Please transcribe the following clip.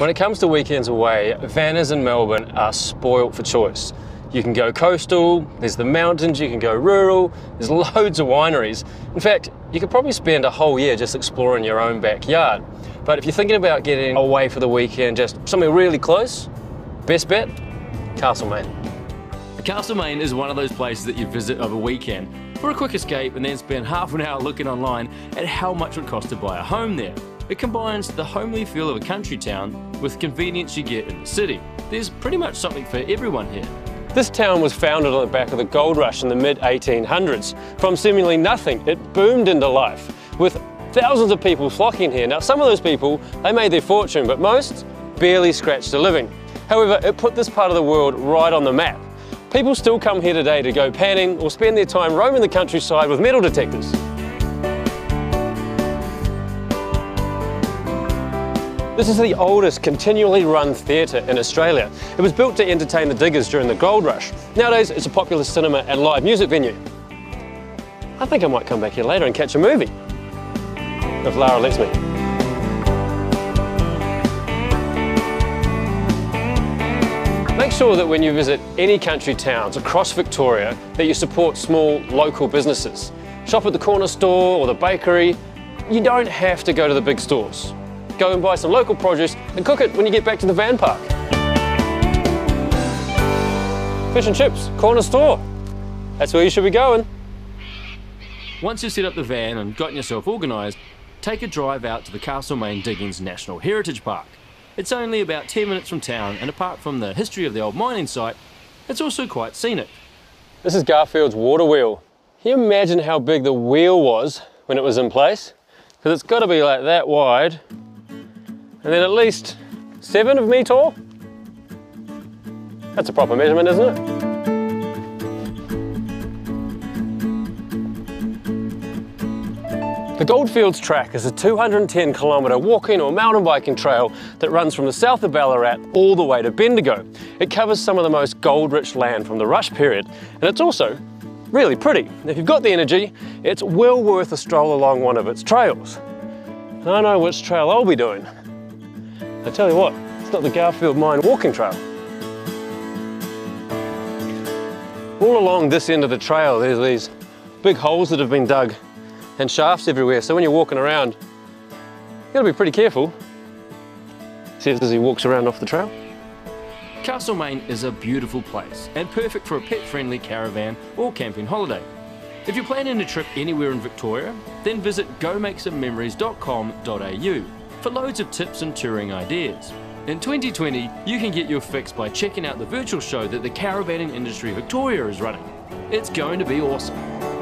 When it comes to weekends away, vanners in Melbourne are spoilt for choice. You can go coastal, there's the mountains, you can go rural, there's loads of wineries. In fact, you could probably spend a whole year just exploring your own backyard. But if you're thinking about getting away for the weekend, just something really close, best bet, Castlemaine. Castlemaine is one of those places that you visit over a weekend for a quick escape and then spend half an hour looking online at how much it would cost to buy a home there. It combines the homely feel of a country town with convenience you get in the city. There's pretty much something for everyone here. This town was founded on the back of the gold rush in the mid 1800s. From seemingly nothing, it boomed into life with thousands of people flocking here. Now, some of those people, they made their fortune, but most barely scratched a living. However, it put this part of the world right on the map. People still come here today to go panning or spend their time roaming the countryside with metal detectors. This is the oldest continually run theatre in Australia. It was built to entertain the diggers during the gold rush. Nowadays, it's a popular cinema and live music venue. I think I might come back here later and catch a movie. If Lara lets me. Make sure that when you visit any country towns across Victoria that you support small local businesses. Shop at the corner store or the bakery. You don't have to go to the big stores go and buy some local produce and cook it when you get back to the van park. Fish and chips, corner store. That's where you should be going. Once you've set up the van and gotten yourself organised, take a drive out to the Castlemaine Diggings National Heritage Park. It's only about 10 minutes from town, and apart from the history of the old mining site, it's also quite scenic. This is Garfield's water wheel. Can you imagine how big the wheel was when it was in place? Because it's got to be like that wide and then at least seven of me tall. That's a proper measurement, isn't it? The Goldfields Track is a 210 kilometre walking or mountain biking trail that runs from the south of Ballarat all the way to Bendigo. It covers some of the most gold-rich land from the rush period, and it's also really pretty. If you've got the energy, it's well worth a stroll along one of its trails. And I know which trail I'll be doing. I tell you what, it's not the Garfield Mine walking trail. All along this end of the trail, there's these big holes that have been dug and shafts everywhere. So when you're walking around, you gotta be pretty careful. See as he walks around off the trail. Castlemaine is a beautiful place and perfect for a pet-friendly caravan or camping holiday. If you're planning a trip anywhere in Victoria, then visit gomakesomememories.com.au for loads of tips and touring ideas. In 2020, you can get your fix by checking out the virtual show that the Caravanning Industry Victoria is running. It's going to be awesome.